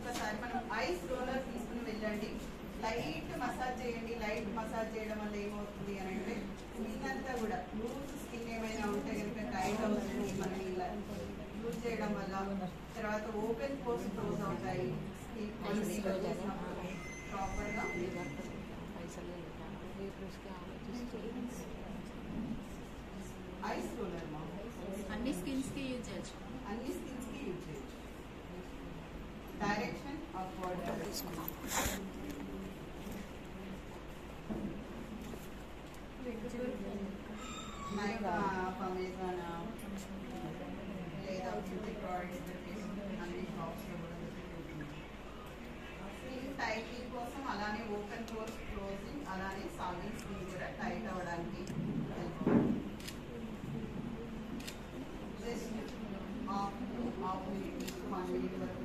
ఇంకోసారి మనం ice roller తీసుకుని వెళ్ళండి. లైట్ మసాజ్ చేయండి. లైట్ మసాజ్ చేయడం వల్ల ఏమవుతుంది అని అంటే స్కిన్ అంతా కూడా లూజ్ స్కిన్ ఏమైనా ఉంటే కనుక టైట్ అవుతుంది మన లూజ్ చేయడం వల్ల. తర్వాత ఓపెన్ పోర్స్ క్లోజ్ అవుతాయి. ప్రాపర్గా direction of water mica Amazon లేదా ప్రోడక్ట్స్ దొరికేసి అన్ని షాప్స్ లో కూడా దొరుకుతుంది స్కిన్ టైటింగ్ కోసం అలానే ఓపెన్ క్లోజ్ క్లోజింగ్ అలానే సాగింగ్ స్కిన్ కూడా టైట్ అవ్వడానికి just half half minute one minute వరకు